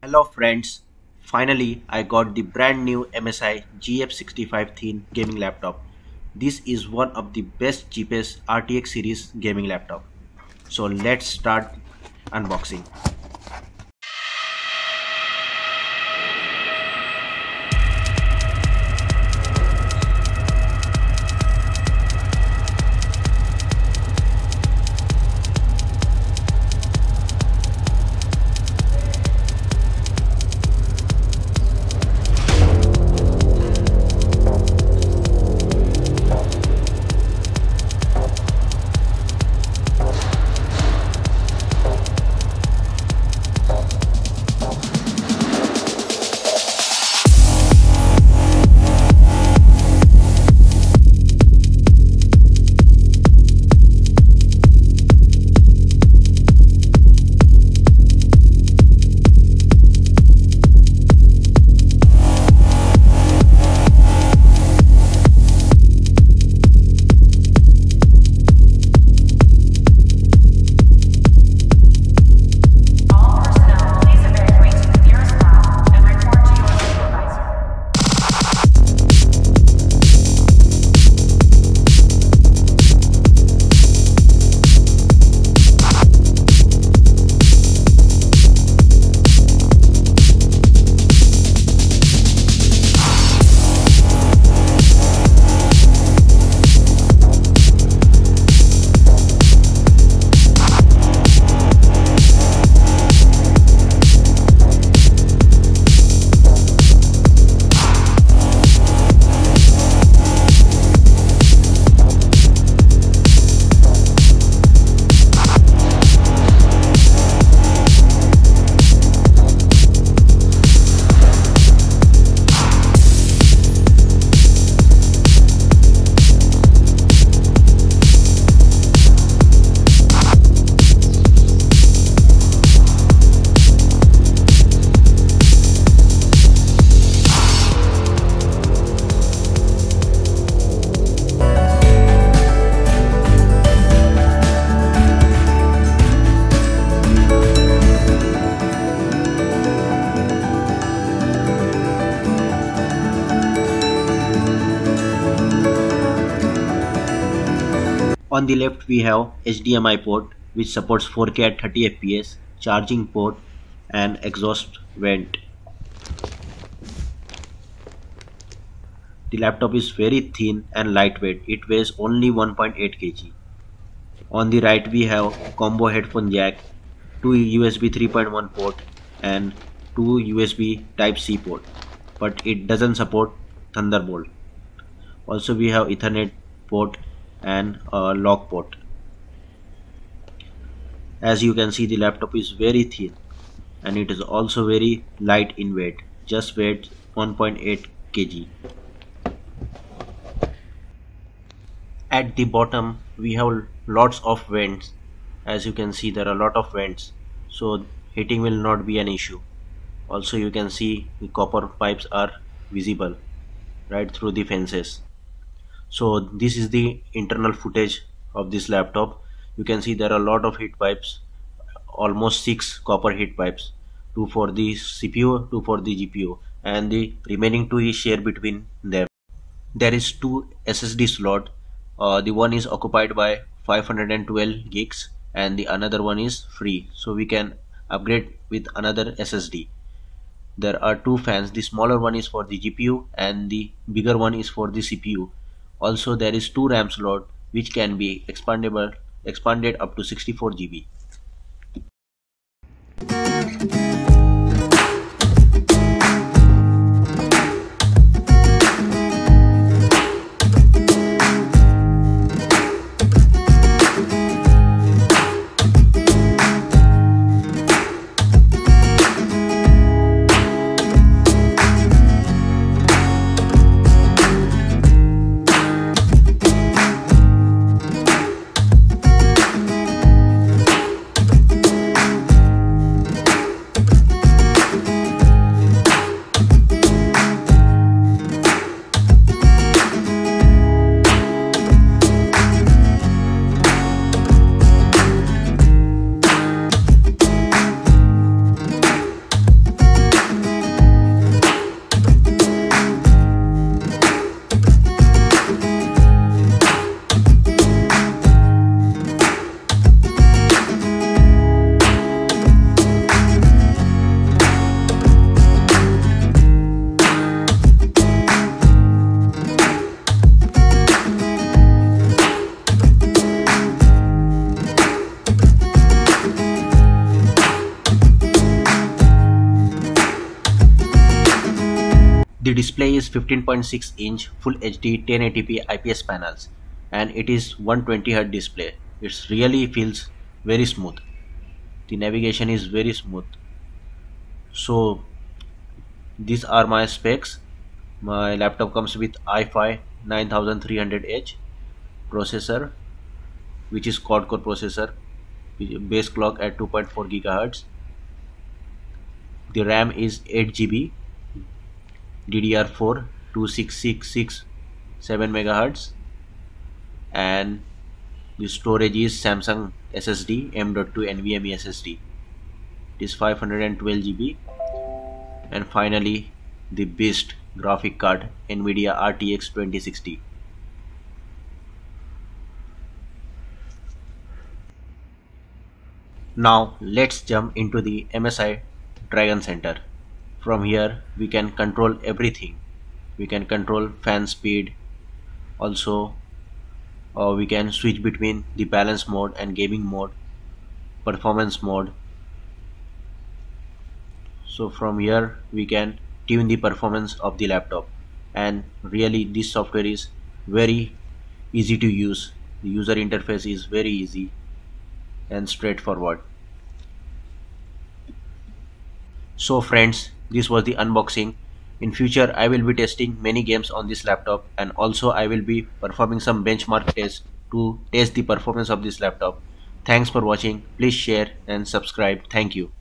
Hello friends, finally I got the brand new MSI GF65 thin gaming laptop. This is one of the best cheapest RTX series gaming laptop. So let's start unboxing. The left we have HDMI port which supports 4K at 30 fps, charging port and exhaust vent. The laptop is very thin and lightweight. It weighs only 1.8 kg. On the right we have combo headphone jack, two USB 3.1 port and two USB type C port but it doesn't support Thunderbolt. Also we have Ethernet port and a lock port. As you can see the laptop is very thin and it is also very light in weight just weighs 1.8 kg. At the bottom we have lots of vents as you can see there are a lot of vents so heating will not be an issue also you can see the copper pipes are visible right through the fences so this is the internal footage of this laptop. You can see there are a lot of heat pipes almost six copper heat pipes two for the cpu two for the gpu and the remaining two is shared between them. There is two ssd slot. Uh, the one is occupied by 512 gigs and the another one is free. So we can upgrade with another ssd there are two fans. The smaller one is for the gpu and the bigger one is for the cpu also there is two ram slot which can be expandable expanded up to 64 gb the display is 15.6 inch full hd 1080p ips panels and it is 120hz display. It really feels very smooth. The navigation is very smooth. So these are my specs. My laptop comes with i5 9300H processor which is quad core processor base clock at 2.4 gigahertz. The ram is 8 gb ddr4 2666 7 megahertz. And the storage is samsung ssd m.2 nvme ssd it is 512 gb and finally the beast graphic card nvidia rtx 2060 now let's jump into the msi dragon center from here we can control everything. We can control fan speed. Also uh, we can switch between the balance mode and gaming mode performance mode. So from here we can tune the performance of the laptop. And really this software is very easy to use. The user interface is very easy and straightforward. So friends this was the unboxing. In future I will be testing many games on this laptop and also I will be performing some benchmark tests to test the performance of this laptop. Thanks for watching. Please share and subscribe. Thank you